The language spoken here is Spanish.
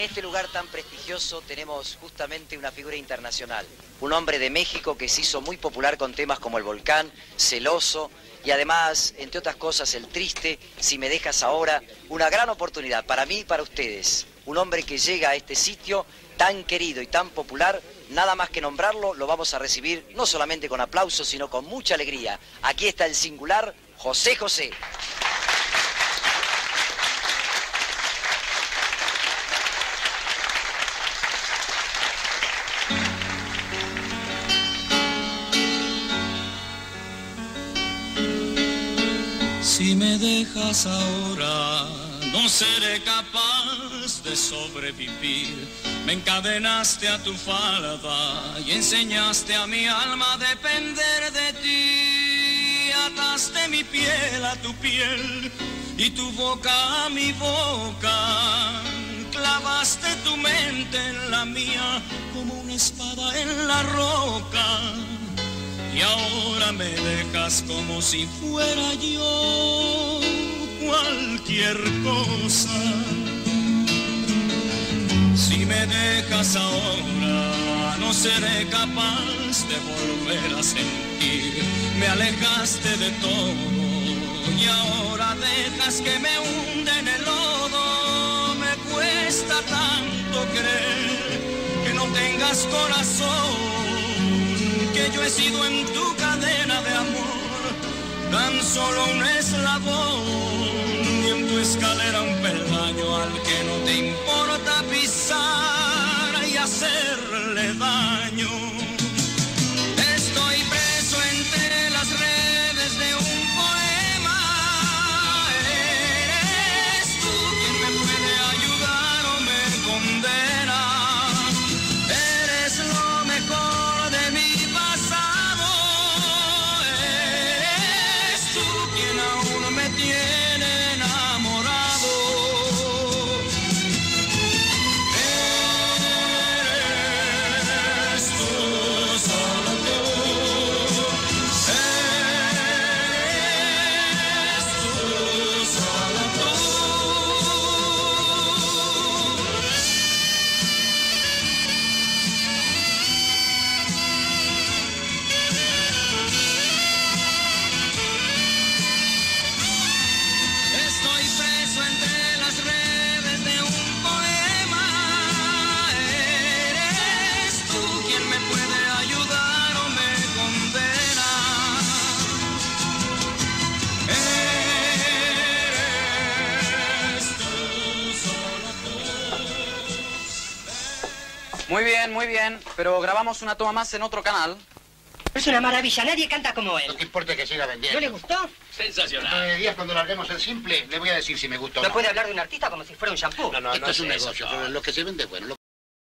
En este lugar tan prestigioso tenemos justamente una figura internacional, un hombre de México que se hizo muy popular con temas como el volcán, celoso y además, entre otras cosas, el triste, si me dejas ahora, una gran oportunidad para mí y para ustedes. Un hombre que llega a este sitio tan querido y tan popular, nada más que nombrarlo, lo vamos a recibir no solamente con aplausos, sino con mucha alegría. Aquí está el singular José José. Si me dejas ahora, no seré capaz de sobrevivir. Me encadenaste a tu falda y enseñaste a mi alma a depender de ti. Ataste mi piel a tu piel y tu boca a mi boca. Clavaste tu mente en la mía como una espada en la roca y ahora me dejas como si fuera yo cualquier cosa. Si me dejas ahora, no seré capaz de volver a sentir. Me alejaste de todo y ahora dejas que me hunde en el lodo. Me cuesta tanto creer que no tengas corazón que yo he sido en tu solo un eslabón y en tu escalera un peldaño al que no te importa Muy bien, muy bien, pero grabamos una toma más en otro canal. Es una maravilla, nadie canta como él. Lo que importa que siga vendiendo. ¿No le gustó? Dentro de días, cuando larguemos el simple, le voy a decir si me gustó o No no. puede hablar de un artista como si fuera un shampoo. No, no, Esto es un negocio. pero Lo que se vende es bueno. Lo